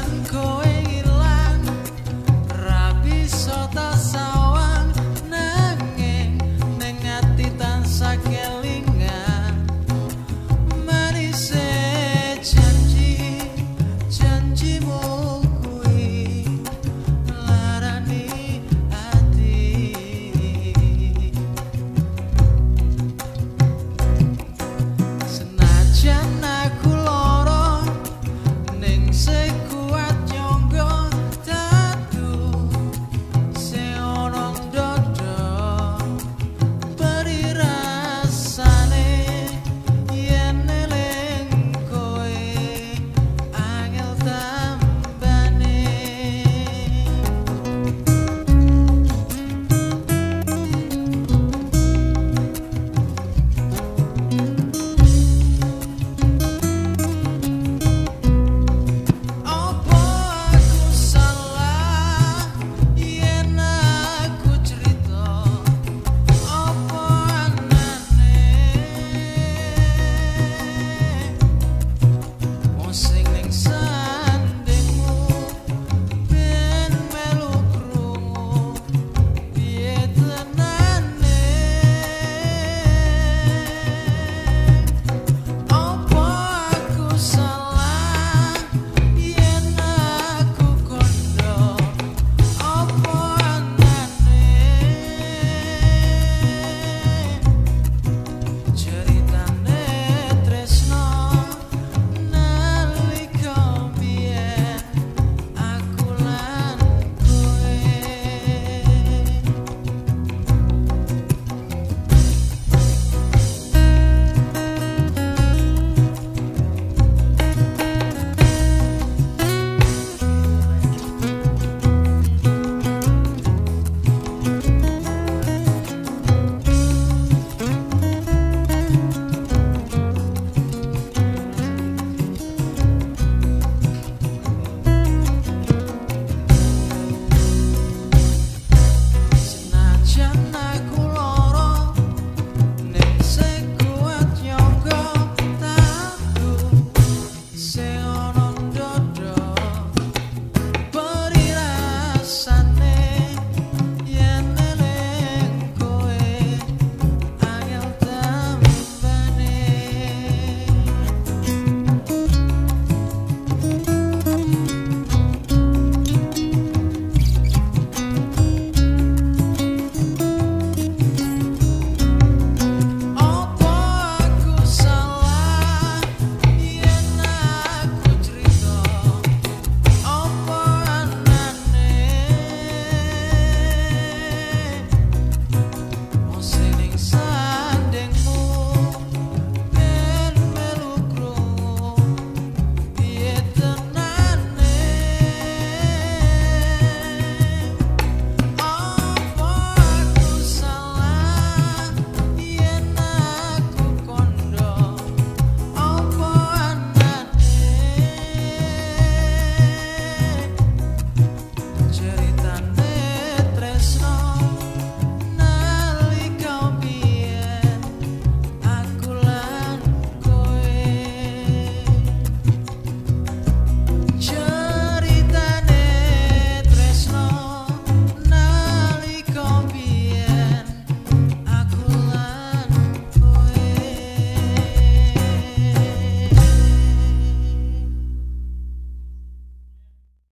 看透